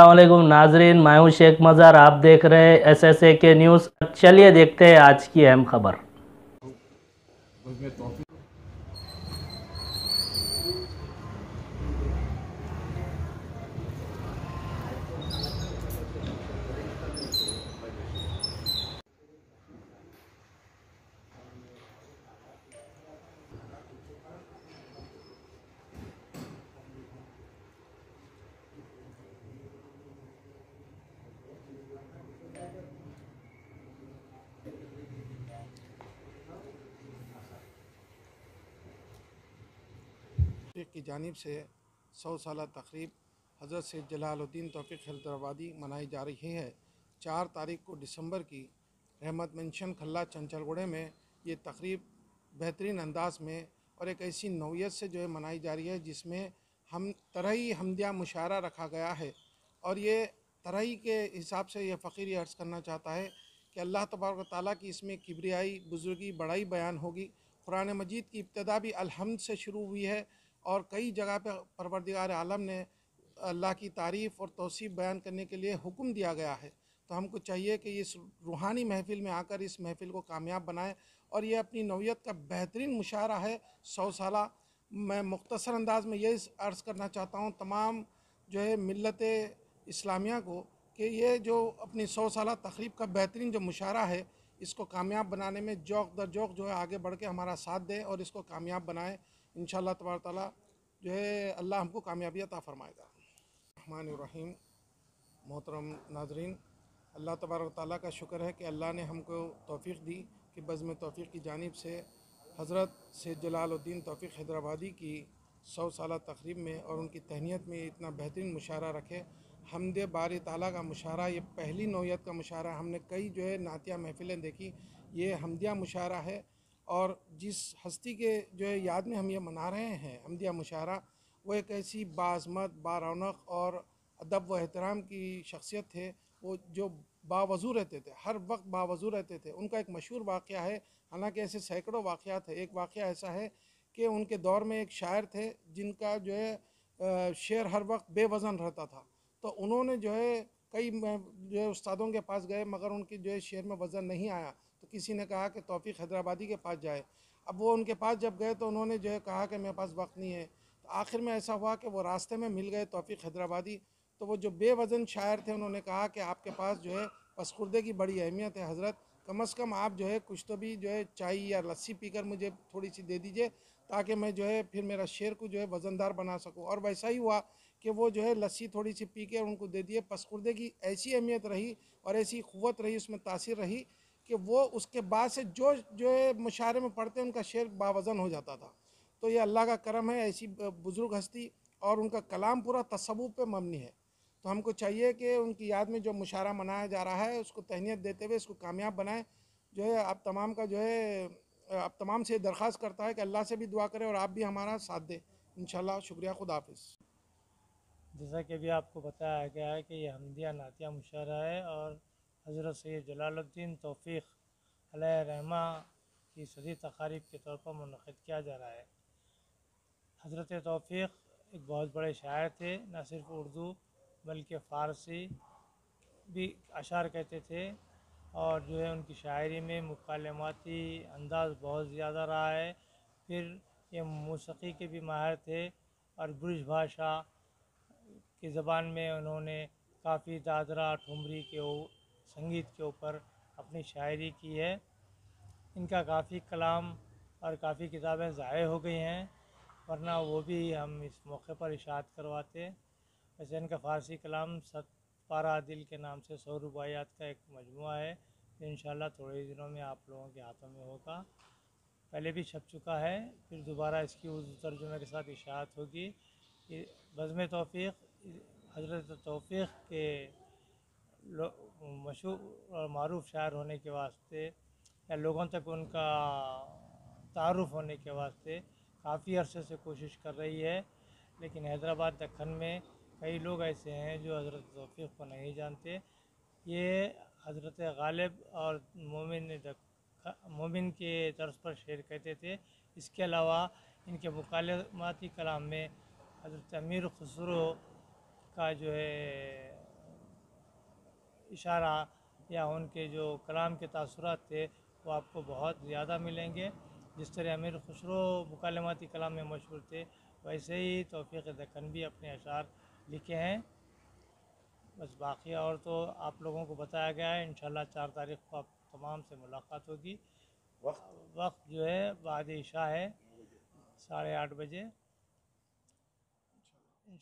वालेकुम नाजरीन, मैं हूँ शेख मज़ार, आप देख रहे हैं एस एस ए के न्यूज़ चलिए देखते हैं आज की अहम खबर। की जानब से सौ साल तकरीब हज़रत से जलालुद्दीन तोफ़ी हैदराबादी मनाई जा रही है। चार तारीख को दिसंबर की रहमत मेंशन खल्ला चंचलगुड़े में ये तकरीब बेहतरीन अंदाज में और एक ऐसी नौीयत से जो है मनाई जा रही है जिसमें हम तरही हमदिया मुशारा रखा गया है और ये तरही के हिसाब से ये फ़कीर अर्ज़ करना चाहता है कि अल्लाह तबारक ताली की इसमें किबरियाई, बुजुर्गी, बड़ाई बयान होगी। कुरान मजीद की इब्तदा भी अलहमद से शुरू हुई है। और कई जगह पर परवरदिगार आलम ने अल्लाह की तारीफ़ और तोसीफ़ बयान करने के लिए हुक्म दिया गया है। तो हमको चाहिए कि इस रूहानी महफ़िल में आकर इस महफ़िल को कामयाब बनाएँ और ये अपनी नौीयत का बेहतरीन मुशारा है। सौ साल, मैं मुख्तसर अंदाज में ये अर्ज़ करना चाहता हूँ तमाम जो है मिलत इस्लामिया को कि ये जो अपनी सौ साल तकरीब का बेहतरीन जो मुशारा है, इसको कामयाब बनाने में जौक दर जौक जो है आगे बढ़ के हमारा साथ दें और इसको कामयाब बनाएँ। इन तबार ताली जो है अल्लाह हमको कामयाबी अता फ़रमाएगा। रहीम मोहतरम नाजरीन, अल्लाह तबारक ताली का शुक्र है कि अल्लाह ने हमको तोफ़ी दी कि बज़म तोफ़ी की जानब से हज़रत से जलालुद्दीन तोफ़ी हैदराबादी की सौ साल तकरीब में और उनकी तहनीत में इतना बेहतरीन मुशारा रखे। हमद बारी ताला का मुशारा ये पहली नौीयत का मुशारा हमने कई जो है नातिया महफ़िलें देखी। ये हमदिया मुशारा है और जिस हस्ती के जो है याद में हम ये मना रहे हैं, हमदिया मुशारा वो एक ऐसी बाज़मत, बारौनक और अदब व एहतराम की शख्सियत थे। वो जो बावजू रहते थे, हर वक्त बावजू रहते थे, उनका एक मशहूर वाक़ है। हालाँकि ऐसे सैकड़ों वाक़ात है एक वाक़ ऐसा है कि उनके दौर में एक शायर थे जिनका जो है शेर हर वक्त बेवज़न रहता था। तो उन्होंने जो है, कई जो है उस्तादों के पास गए, मगर उनकी जो है शेर में वज़न नहीं आया। तो किसी ने कहा कि तोफ़ी हैदराबादी के पास जाए। अब वो उनके पास जब गए तो उन्होंने जो है कहा कि मेरे पास वक्त नहीं है। तो आखिर में ऐसा हुआ कि वो रास्ते में मिल गए तोफ़ी हैदराबादी। तो वो जो बेवज़न शायर थे उन्होंने कहा कि आपके पास जो है पसखुर्दे की बड़ी अहमियत है हज़रत। कम अज़ कम आप जो है कुछ तो भी जो है चाय या लस्सी पीकर मुझे थोड़ी सी दे दीजिए ताकि मैं जो है फिर मेरा शेर को जो है वज़नदार बना सकूँ। और वैसा ही हुआ कि वो जो है लस्सी थोड़ी सी पी के उनको दे दिए। पसखुर्दे की ऐसी अहमियत रही और ऐसी क़वत रही, उसमें तासीर रही कि वो उसके बाद से जो जो है मुशारे में पढ़ते उनका शेर बावज़न हो जाता था। तो ये अल्लाह का करम है, ऐसी बुज़ुर्ग हस्ती और उनका कलाम पूरा तस्वुब पे मबनी है। तो हमको चाहिए कि उनकी याद में जो मुशारा मनाया जा रहा है, उसको तहनीत देते हुए इसको कामयाब बनाएँ। जो है, आप तमाम का जो है, आप तमाम से दरख्वास्त करता है कि अल्लाह से भी दुआ करें और आप भी हमारा साथ दें। इन शुक्रिया, खुदा हाफिज़। जैसा कि अभी आपको बताया गया है कि ये हमदिया नातिया मुशारा है और हज़रत सैद जलालुद्दीन तौफ़ी रहमा की सदी तकारीब के तौर पर मनद किया जा रहा है। हज़रत तौफ़ी एक बहुत बड़े शायर थे, न सिर्फ़ उर्दू बल्कि फ़ारसी भी अशार कहते थे और जो है उनकी शायरी में मुकालमाती अंदाज़ बहुत ज़्यादा रहा है। फिर ये मौसीकी के भी माहिर थे और ब्रज भाषा की ज़बान में उन्होंने काफ़ी दादरा ठुमरी के संगीत के ऊपर अपनी शायरी की है। इनका काफ़ी कलाम और काफ़ी किताबें ज़ाय हो गई हैं, वरना वो भी हम इस मौके पर इशात करवाते। वैसे इनका फ़ारसी कलाम सत पारा दिल के नाम से सौ रुबायात का एक मजमू है, जो इन थोड़े दिनों में आप लोगों के हाथों में होगा। पहले भी छप चुका है, फिर दोबारा इसकी उर्दू तर्जुमे के साथ इशात होगी। बज़म तोफ़ी हज़रत तोफ़ी के मशहूर और मरूफ शायर होने के वास्ते या लोगों तक उनका तारुफ होने के वास्ते काफ़ी अरसे से कोशिश कर रही है। लेकिन हैदराबाद दखन में कई लोग ऐसे हैं जो हज़रत तोफ़ी को नहीं जानते। ये हज़रत गालिब और मोमिन मोमिन के तर्ज पर शेर कहते थे। इसके अलावा इनके मुकालमाती कलाम में हज़रत अमीर खसरो का जो है इशारा या उनके जो कलाम के तासुरात थे वो आपको बहुत ज़्यादा मिलेंगे। जिस तरह अमीर खुसरो मुकालमाती कलाम में मशहूर थे वैसे ही तौफ़ीक़ दखन भी अपने अशार लिखे हैं। बस बाकी और तो आप लोगों को बताया गया है इन चार तारीख़ को आप तमाम से मुलाकात होगी। वक्त? वक्त जो है बाद है साढ़े आठ बजे। इन